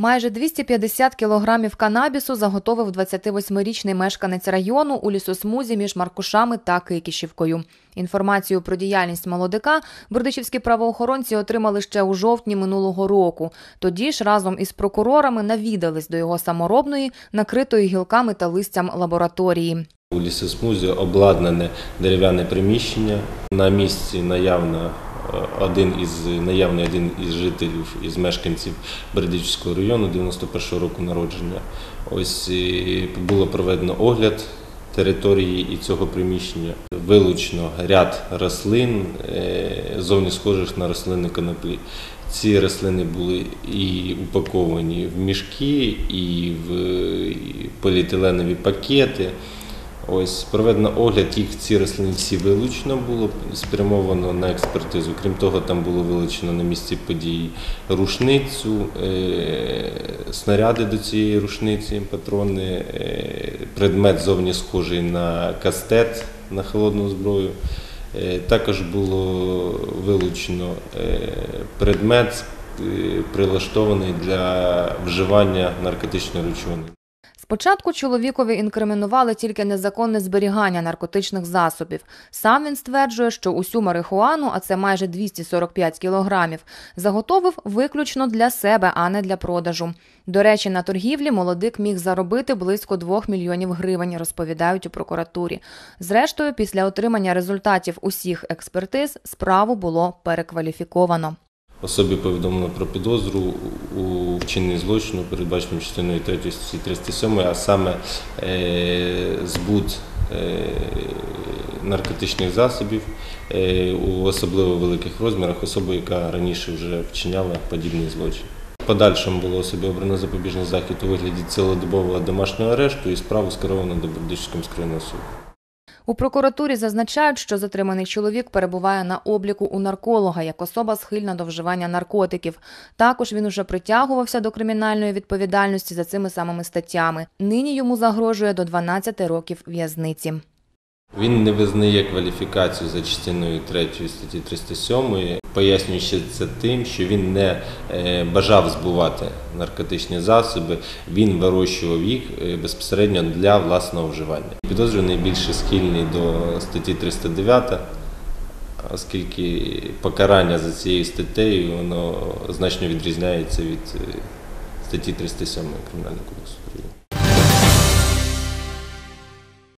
Майже 250 кілограмів канабісу заготовив 28-річний мешканець району у лісосмузі між Маркушами та Кикішівкою. Інформацію про діяльність молодика бердичівські правоохоронці отримали ще у жовтні минулого року. Тоді ж разом із прокурорами навідались до його саморобної, накритої гілками та листям лабораторії. У лісосмузі обладнане дерев'яне приміщення. На місці наявно е, один із наявний один із жителів із мешканців Бердичівського району 91-го року народження. Ось було проведено огляд території і цього приміщення. Вилучно ряд рослин, е, зовні схожих на рослини коноплі. Ці рослини були і упаковані в мішки, і в поліетиленові пакети. Ось проведено огляд їх ці рослини всі вилучено було спрямовано на експертизу. Крім того, там було вилучено на місці події рушницю, е, снаряди до цієї рушниці, патрони, е, предмет зовні схожий на кастет на холодну зброю. Е, Також було вилучено предмет, прилаштований для вживання наркотичної речовини. Спочатку чоловікові інкримінували тільки незаконне зберігання наркотичних засобів. Сам він стверджує, що усю марихуану, а це майже 245 кілограмів, заготовив виключно для себе, а не для продажу. До речі, на торгівлі молодик міг заробити близько 2 мільйонів гривень, розповідають у прокуратурі. Зрештою, після отримання результатів усіх експертиз справу було перекваліфіковано. Особі повідомлено про підозру у вчиненні злочину, передбаченому частиною 3 статті 307, а саме е, збут е, наркотичних засобів е, у особливо великих розмірах, особи, яка раніше вже вчиняла подібний злочин. Подальшому було особі обрано запобіжний захід у вигляді цілодобового домашнього арешту і справу скеровано до Бердичівського міськрайонного суду. У прокуратурі зазначають, що затриманий чоловік перебуває на обліку у нарколога як особа схильна до вживання наркотиків. Також він уже притягувався до кримінальної відповідальності за цими самими статтями. Нині йому загрожує до 12 років в'язниці. Він не визнає кваліфікацію за частиною 3 статті 307, пояснюючи це тим, що він не е, бажав збувати наркотичні засоби, він вирощував їх е, безпосередньо для власного вживання. Підозрюваний більше схильний до статті 309, оскільки покарання за цією статтею воно значно відрізняється від е, статті 307 Кримінального кодексу.